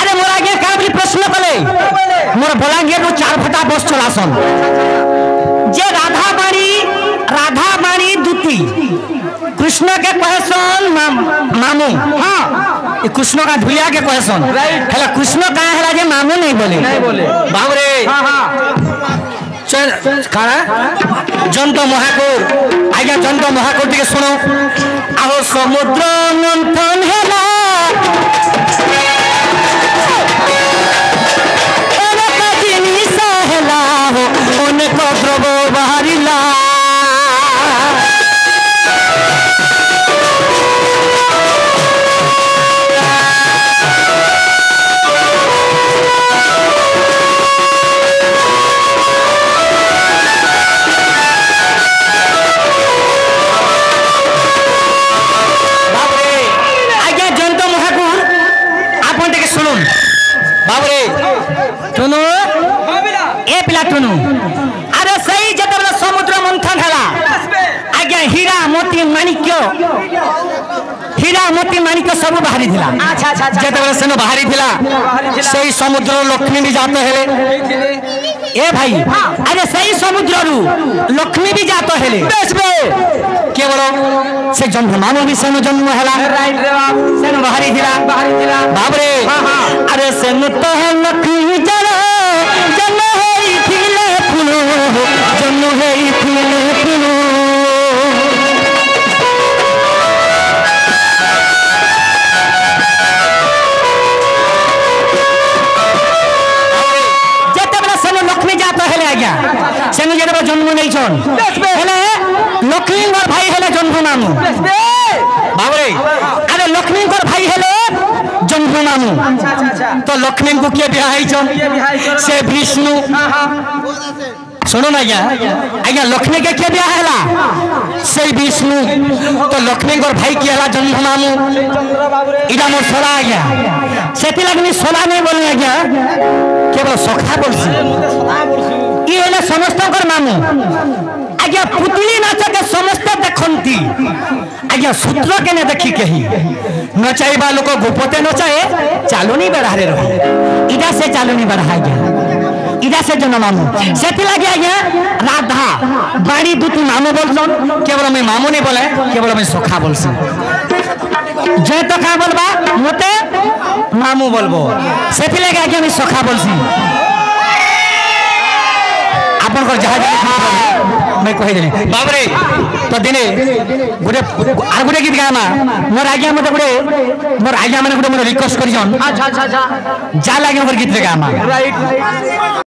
আরে মোর আগে কাবলি প্রশ্ন কলে মোর বলাঙ্গীর নু চার ফটা বস চলাছন যে রাধা বাড়ি রাধা বাড়ি দুতি কৃষ্ণ কে কহেসন মামু। হ্যাঁ কৃষ্ণ কা ধুলিয়া কে কহেসন। হেলা কৃষ্ণ কা হেলা যে মামু নাই বলে। বাবরে। হ্যাঁ হ্যাঁ। কারা? যন্ত মহাকুর। আজ্ঞা জন্ত মহাকুর টিকে শুনো আহ সমুদ্র মন্থন হেলা এটুনু আরে সেই যেতবেলে সমুদ্র মন্থন হেলা। আজ্ঞা হীরা মতি মাণিক্য। হীরা মতি মাণিক্য সবু বাহারি লা যেতবেলে সেন বাহারি লা সেই সমুদ্র লক্ষ্মী বিজাত হেলে এ ভাই আরে সেই সমুদ্ররু লক্ষ্মী বিজাত হেলে বেশবে কেবল সে জন্ম মামু বি সেন জন্ম হেলা সেন বাহারি লা বাহারি লা বাবরে আরে সেন তো লক্ষ্মী ফুলো জন্ম এই ফুলে ফুলো। লক্ষ্মী জাত হেলে আজ্ঞা। সেনু যেটা জন্ম নেইছন হেলে লক্ষ্মীঙ্কর ভাই হেলে জন্ম নাম। তো লক্ষ্মীঙ্কু কিয়ে বিহাইছন সে বিষ্ণু। শুনুন আজ্ঞা। আজ্ঞা লক্ষ্মীকে কিয়ে বিয়া হেলা সেই বিষ্ণু। তো লক্ষ্মীঙ্কর ভাই কি হেলা জহ্নমামু ইটা মোর সোলা আজ্ঞা। সেতিলাগি সোলা নেই বলি আজ্ঞা। কেবল সখা বলছি। ই হলে সমস্ত মামু। আজ্ঞা পুতুলি নাচকে या सूत्र के ने देखी के ही नचाई वालों को गुपते नचाए, चालुनी बढ़ा रहे। रहो इधर से चालुनी बढ़ा गया। ইরা সে জন্য মামু সেটি লাগে আজ্ঞা রাধা বাড়ি দুটি মামু বলছন কেবল আমি মামু নি বলে কেবল আমি সখা বলছি যে তো খা বলবা মতে মামু বলব সেটি লাগে আজ্ঞা আমি সখা বলছি আপনার যাহা যাহা ମୁଇଁ କହିଦେଲି ବାବରେ ତ ଦିନେ ଗୋଟେ ଆଉ ଗୋଟେ ଗୀତ ଗାଁମା ମୋର ଆଜ୍ଞା ମୋତେ ଗୋଟେ ମୋର ଆଜ୍ଞା ମାନେ ଗୋଟେ ମୋର ରିକ୍ୱେଷ୍ଟ କରିଛନ୍ ଯାହା ଲାଗି ମୋର ଗୀତରେ ଗାଁମା